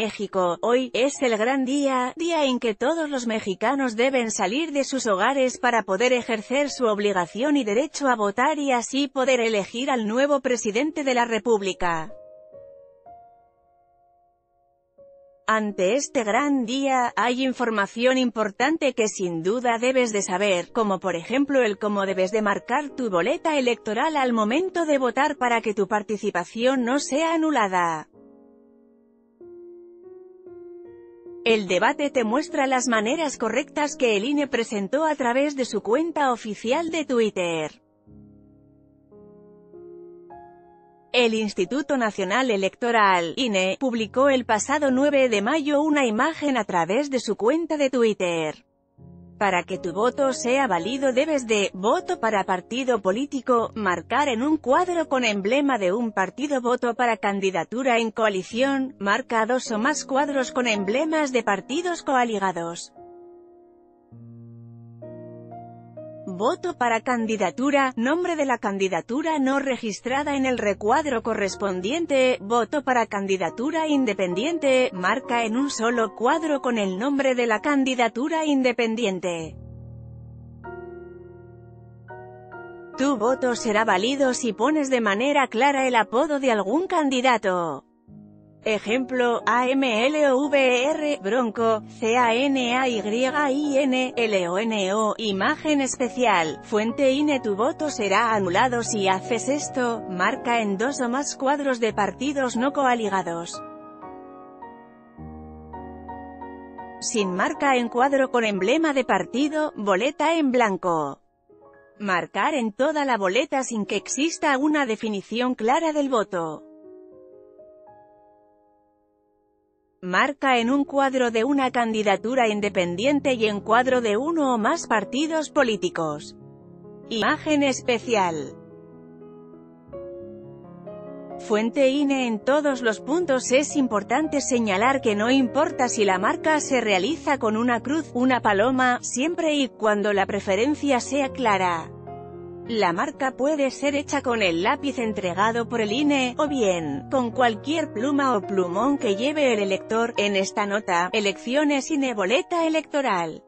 México. Hoy, es el gran día, día en que todos los mexicanos deben salir de sus hogares para poder ejercer su obligación y derecho a votar y así poder elegir al nuevo presidente de la República. Ante este gran día, hay información importante que sin duda debes de saber, como por ejemplo el cómo debes de marcar tu boleta electoral al momento de votar para que tu participación no sea anulada. El debate te muestra las maneras correctas que el INE presentó a través de su cuenta oficial de Twitter. El Instituto Nacional Electoral, INE, publicó el pasado 9 de mayo una imagen a través de su cuenta de Twitter. Para que tu voto sea válido debes de, voto para partido político, marcar en un cuadro con emblema de un partido voto para candidatura en coalición, marca dos o más cuadros con emblemas de partidos coaligados. Voto para candidatura, nombre de la candidatura no registrada en el recuadro correspondiente, voto para candidatura independiente, marca en un solo cuadro con el nombre de la candidatura independiente. Tu voto será válido si pones de manera clara el apodo de algún candidato. Ejemplo, AMLOVR, Bronco, CANAYINLONO, imagen especial, fuente INE Tu voto será anulado si haces esto, marca en dos o más cuadros de partidos no coaligados. Sin marca en cuadro con emblema de partido, boleta en blanco. Marcar en toda la boleta sin que exista una definición clara del voto. Marca en un cuadro de una candidatura independiente y en cuadro de uno o más partidos políticos. Imagen especial. Fuente INE En todos los puntos es importante señalar que no importa si la marca se realiza con una cruz, una paloma, siempre y cuando la preferencia sea clara. La marca puede ser hecha con el lápiz entregado por el INE, o bien, con cualquier pluma o plumón que lleve el elector. En esta nota, elecciones INE boleta electoral.